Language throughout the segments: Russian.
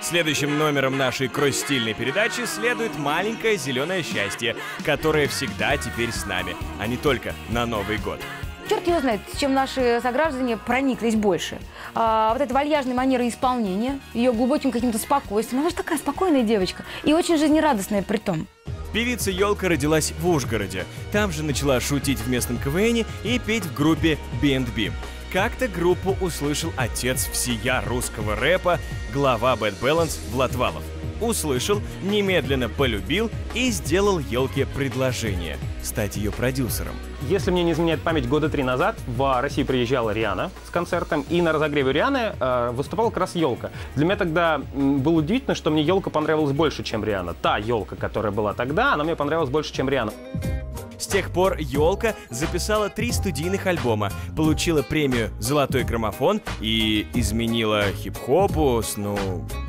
Следующим номером нашей кросс-стильной передачи следует маленькое зеленое счастье, которое всегда теперь с нами, а не только на Новый год. Черт его знает, чем наши сограждане прониклись больше. А, вот эта вальяжная манера исполнения, ее глубоким каким-то спокойствием. Она же такая спокойная девочка и очень жизнерадостная при том. Певица Елка родилась в Ужгороде. Там же начала шутить в местном КВН и петь в группе B&B. Как-то группу услышал отец всея русского рэпа, глава Bad Balance Влатвалов. Услышал, немедленно полюбил и сделал Елке предложение стать ее продюсером. Если мне не изменяет память, года три назад в Россию приезжала Риана с концертом, и на разогреве Рианы э, выступала как раз елка. Для меня тогда было удивительно, что мне елка понравилась больше, чем Риана. Та елка, которая была тогда, она мне понравилась больше, чем Риана. С тех пор Елка записала три студийных альбома, получила премию «Золотой граммофон» и изменила хип-хопу с, ну,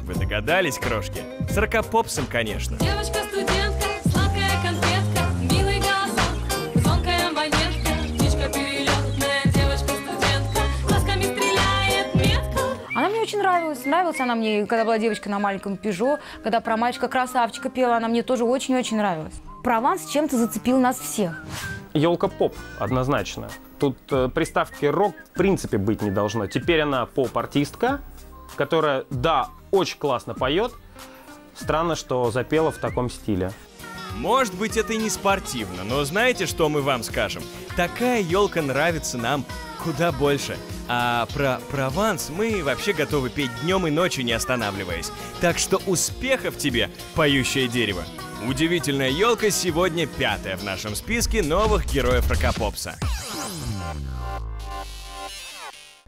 вы догадались, крошки, с рокопопсом, конечно. Девочка студентка, сладкая конфетка, милый голосок, звонкая монетка, птичка перелетная, девочка студентка, глазками стреляет метко. Она мне очень нравилась. Нравилась она мне, когда была девочка на маленьком Пежо, когда про мальчика-красавчика пела, она мне тоже очень-очень нравилась. Прованс чем-то зацепил нас всех. Елка поп, однозначно. Тут э, приставки рок в принципе быть не должно. Теперь она поп-артистка, которая, да, очень классно поет. Странно, что запела в таком стиле. Может быть, это и не спортивно, но знаете, что мы вам скажем? Такая елка нравится нам куда больше. А про Прованс мы вообще готовы петь днем и ночью, не останавливаясь. Так что успехов тебе, поющее дерево! Удивительная елка сегодня пятая в нашем списке новых героев Рокопопса.